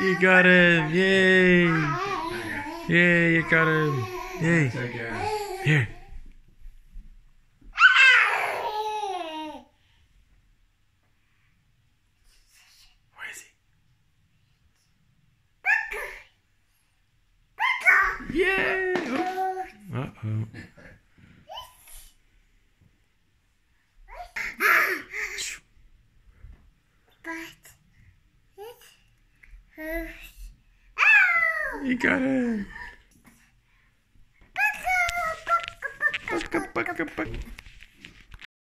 You got him! Yay! Yay! You got him! Yay! Here. Yay! Uh oh. You got him! Bucka, bucka, bucka.